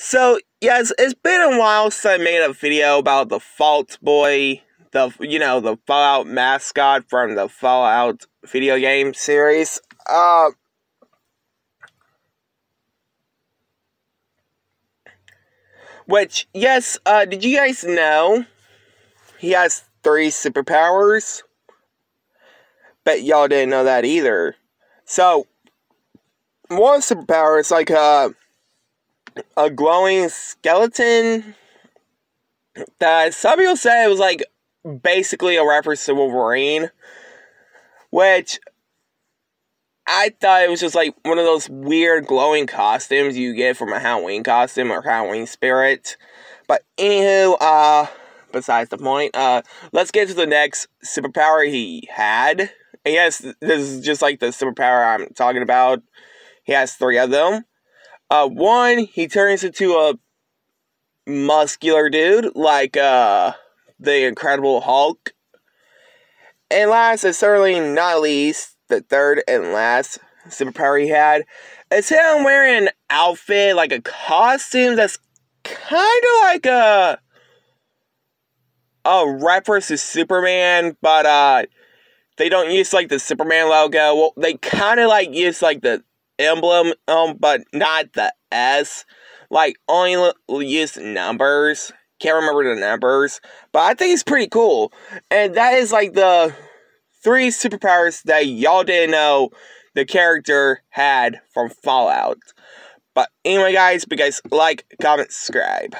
So, yes, it's been a while since I made a video about the Vault Boy, the, you know, the Fallout mascot from the Fallout video game series. Uh, which, yes, uh, did you guys know he has three superpowers? Bet y'all didn't know that either. So, one superpower is like, uh, a glowing skeleton that some people say it was like basically a reference to Wolverine, which I thought it was just like one of those weird glowing costumes you get from a Halloween costume or Halloween spirit. But anywho, uh, besides the point, uh, let's get to the next superpower he had. And yes, this is just like the superpower I'm talking about. He has three of them. Uh, one, he turns into a muscular dude like uh, the Incredible Hulk. And last, and certainly not least, the third and last superpower he had is him wearing an outfit, like a costume that's kind of like a a reference to Superman, but uh, they don't use like the Superman logo. Well, they kind of like use like the emblem, um, but not the S. Like, only use numbers. Can't remember the numbers. But I think it's pretty cool. And that is like the three superpowers that y'all didn't know the character had from Fallout. But anyway, guys, guys like, comment, subscribe.